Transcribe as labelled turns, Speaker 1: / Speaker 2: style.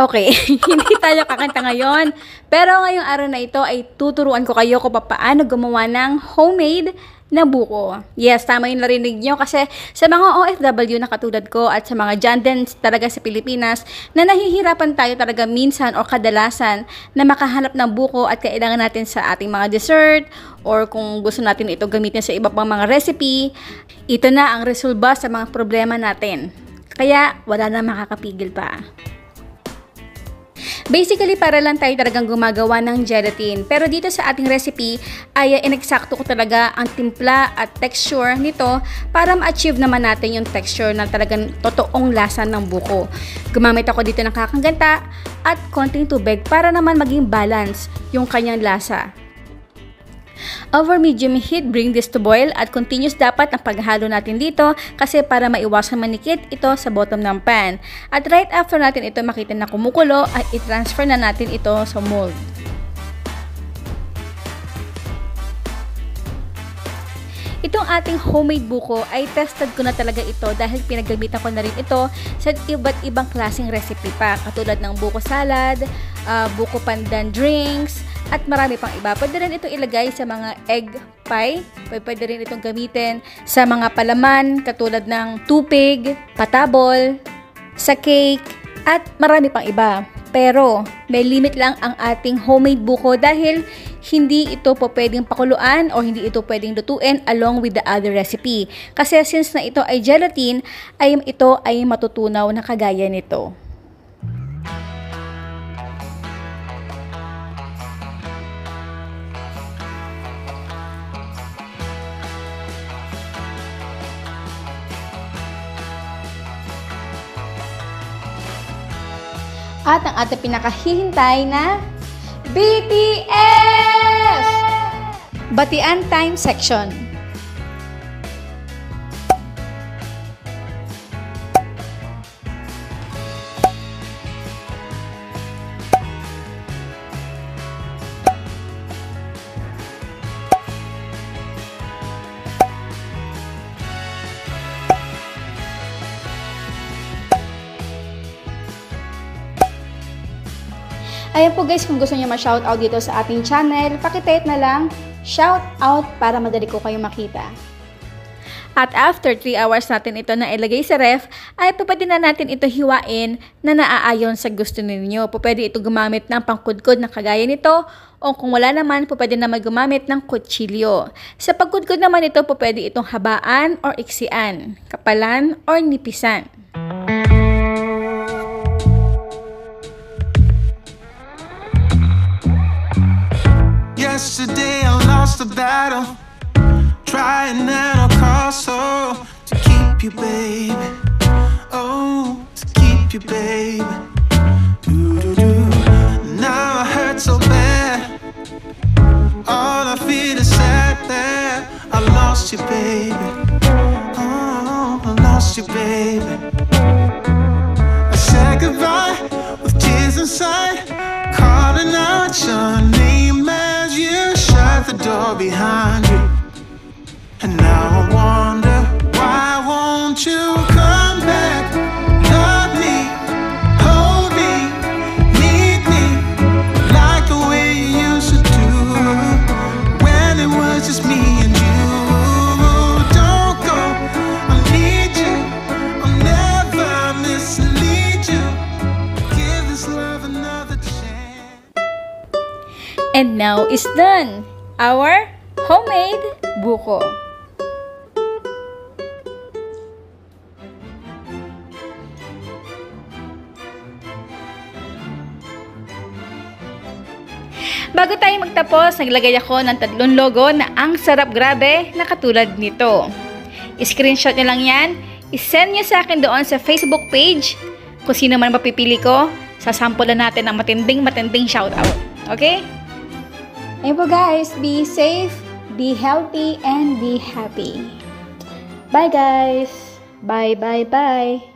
Speaker 1: Okay, hindi tayo kakanta ngayon. Pero ngayong araw na ito ay tuturuan ko kayo kung paano gumawa ng homemade na buko. Yes, tama yung narinig nyo kasi sa mga OFW na katulad ko at sa mga din talaga sa Pilipinas na nahihirapan tayo talaga minsan o kadalasan na makahanap ng buko at kailangan natin sa ating mga dessert or kung gusto natin ito gamitin sa iba pang mga recipe, ito na ang resolba sa mga problema natin. Kaya wala na makakapigil pa. Basically, para lang tayo talagang gumagawa ng gelatin. Pero dito sa ating recipe, ay inexakto ko talaga ang timpla at texture nito para ma-achieve naman natin yung texture na talagang totoong lasa ng buko. Gumamit ako dito ng kakaganta at konting tubig para naman maging balance yung kanyang lasa. Over medium heat, bring this to boil at continuous dapat ang paghalo natin dito kasi para maiwasan manikit ito sa bottom ng pan. At right after natin ito makita na kumukulo at i-transfer na natin ito sa mold. Itong ating homemade buko ay tested ko na talaga ito dahil pinagamitan ko na rin ito sa iba't ibang klaseng recipe pa katulad ng buko salad, uh, buko pandan drinks, at marami pang iba. Pwede rin itong ilagay sa mga egg pie. Pwede rin itong gamitin sa mga palaman katulad ng tupig, patabol, sa cake, at marami pang iba. Pero may limit lang ang ating homemade buko dahil hindi ito po pwedeng pakuluan o hindi ito pwedeng lutuin along with the other recipe. Kasi since na ito ay gelatin, ay ito ay matutunaw na kagaya nito. At ang ating pinakahihintay na BTS! Batian Time Section. Ayan po guys, kung gusto niyo ma-shoutout dito sa ating channel, pakitype na lang, shout out para madali ko kayong makita. At after 3 hours natin ito na ilagay sa ref, ay pwede na natin ito hiwain na naaayon sa gusto ninyo. Pwede ito gumamit ng pangkudkod na kagaya nito o kung wala naman, pwede naman gumamit ng kutsilyo. Sa pagkudkod naman ito, pwede itong habaan or iksian, kapalan or nipisan. Yesterday I lost the battle. Trying at all costs, oh To keep you, baby. Oh, to keep you, baby. Doo -doo -doo. Now I hurt so bad. All I feel is sad that I lost you, baby. Oh, I lost you, baby behind you. And now I wonder Why won't you come back? Love me Hold me Need me Like the way you used to do. When it was just me and you. Don't go I need you. I'll never mislead you. Give this love another And now is done our homemade buko. Bago tayo magtapos, naglagay ako ng tatlong logo na ang sarap grabe na katulad nito. I-screenshot nyo lang yan, i-send nyo sa akin doon sa Facebook page. Kung sino man mapipili ko, sasampulan natin ng matinding matinding shoutout. Okay? Ayun po guys, be safe, be healthy, and be happy. Bye guys! Bye, bye, bye!